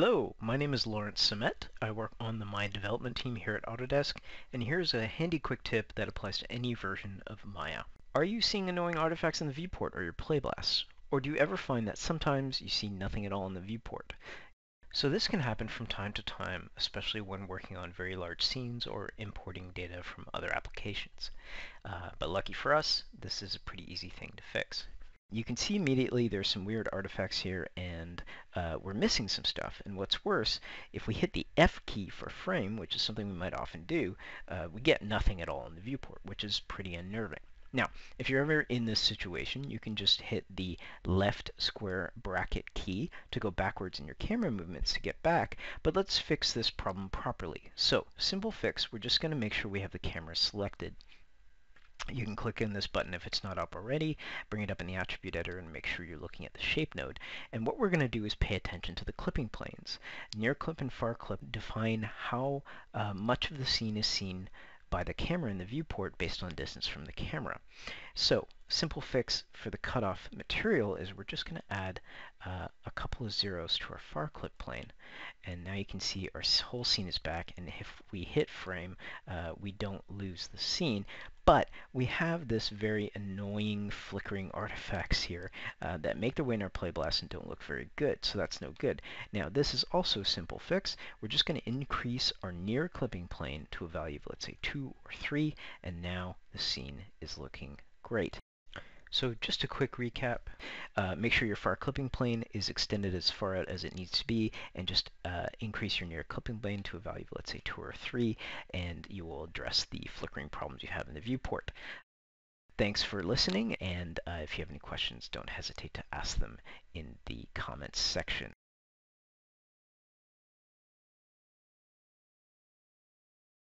Hello, my name is Lawrence Sumet. I work on the Maya development team here at Autodesk, and here's a handy quick tip that applies to any version of Maya. Are you seeing annoying artifacts in the viewport or your playblasts? Or do you ever find that sometimes you see nothing at all in the viewport? So this can happen from time to time, especially when working on very large scenes or importing data from other applications. Uh, but lucky for us, this is a pretty easy thing to fix you can see immediately there's some weird artifacts here and uh, we're missing some stuff. And what's worse, if we hit the F key for frame, which is something we might often do, uh, we get nothing at all in the viewport, which is pretty unnerving. Now, if you're ever in this situation, you can just hit the left square bracket key to go backwards in your camera movements to get back, but let's fix this problem properly. So, simple fix, we're just going to make sure we have the camera selected. You can click in this button if it's not up already, bring it up in the attribute editor and make sure you're looking at the shape node. And what we're going to do is pay attention to the clipping planes. Near clip and far clip define how uh, much of the scene is seen by the camera in the viewport based on distance from the camera. So simple fix for the cutoff material is we're just going to add uh, a couple of zeros to our far clip plane. And now you can see our whole scene is back. And if we hit frame, uh, we don't lose the scene. But we have this very annoying flickering artifacts here uh, that make their way in our playblast and don't look very good, so that's no good. Now this is also a simple fix. We're just going to increase our near clipping plane to a value of let's say 2 or 3, and now the scene is looking great. So just a quick recap, uh, make sure your far clipping plane is extended as far out as it needs to be, and just uh, increase your near clipping plane to a value of, let's say, 2 or 3, and you will address the flickering problems you have in the viewport. Thanks for listening, and uh, if you have any questions, don't hesitate to ask them in the comments section.